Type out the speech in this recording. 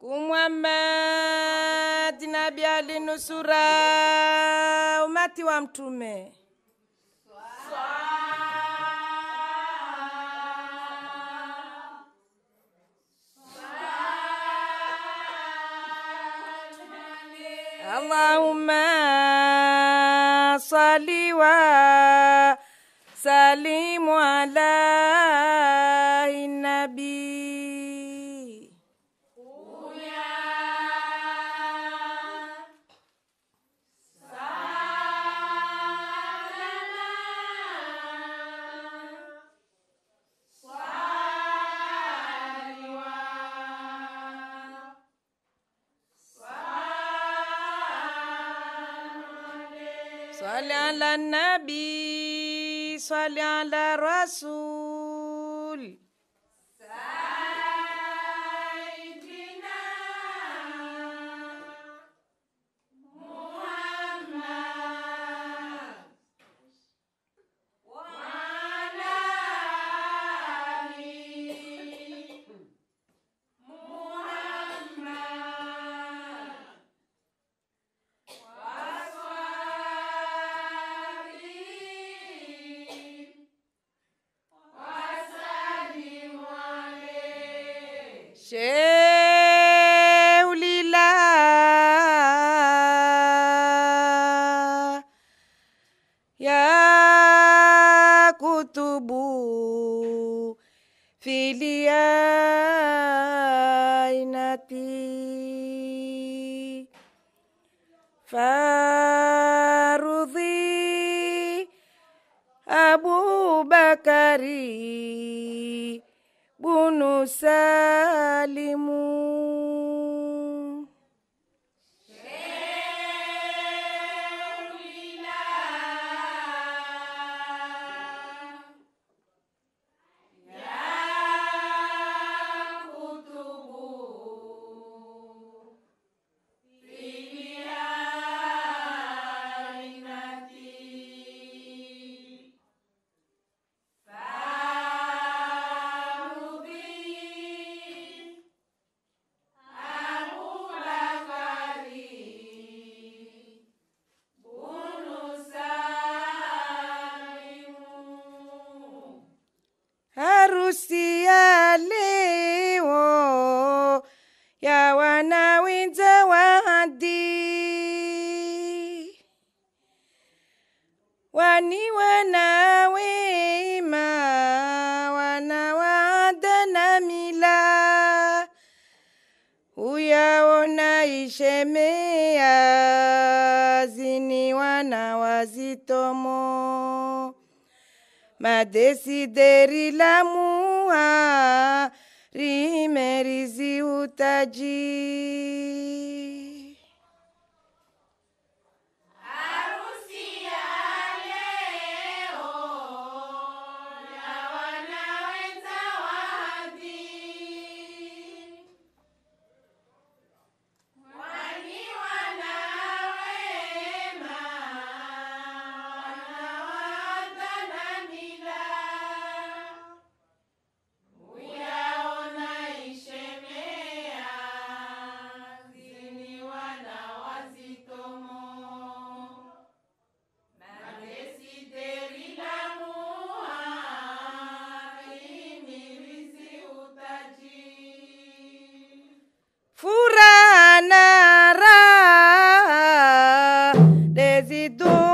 Kumwamad Nabi alinusura umati wa Mtume. Salli wa salim ala Tomou, mas deri la mua, e utaji. Cristo.